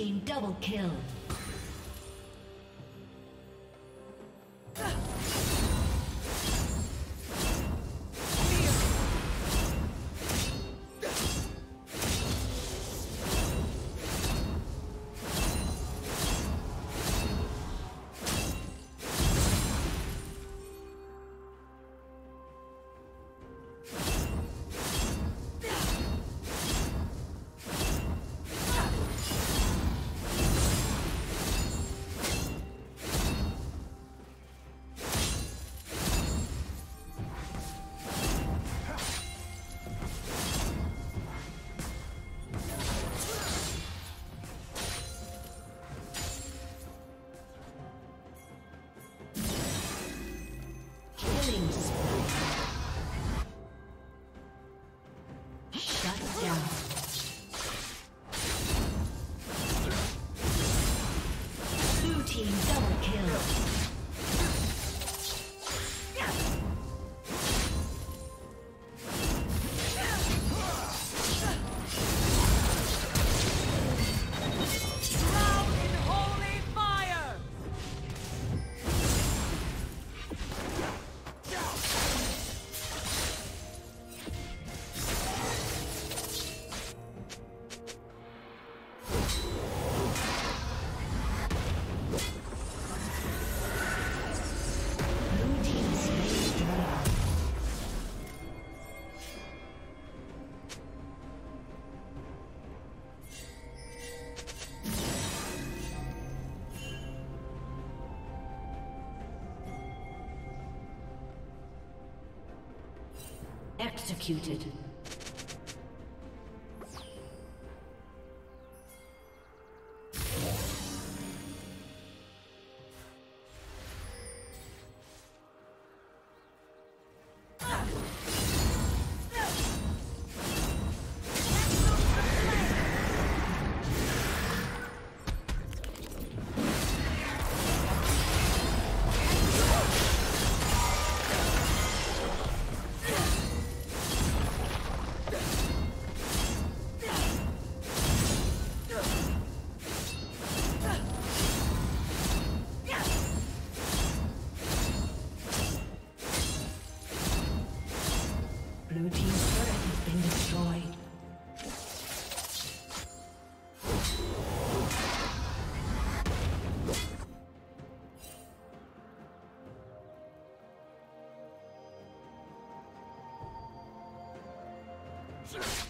Team double kill. Executed. Sure.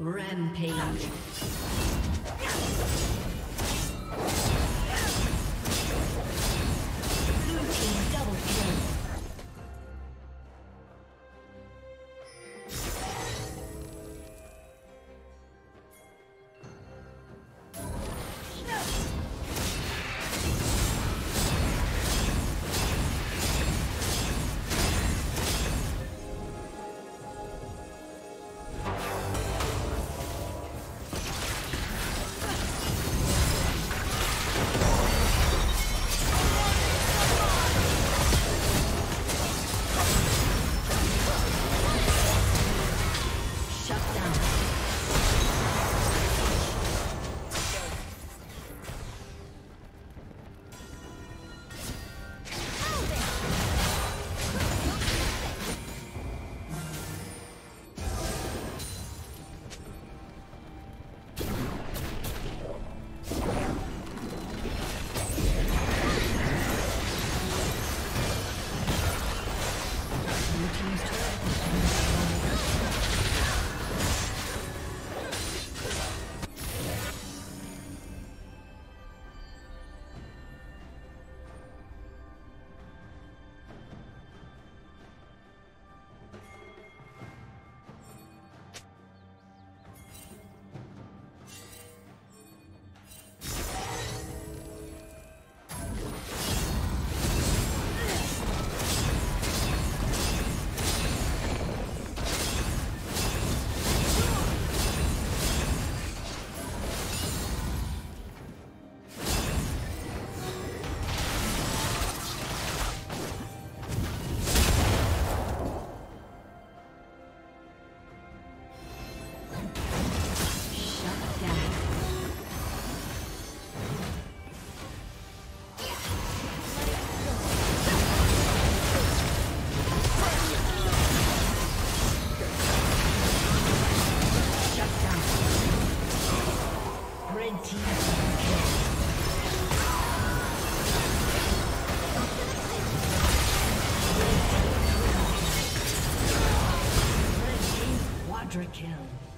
Rampage. Extra kill.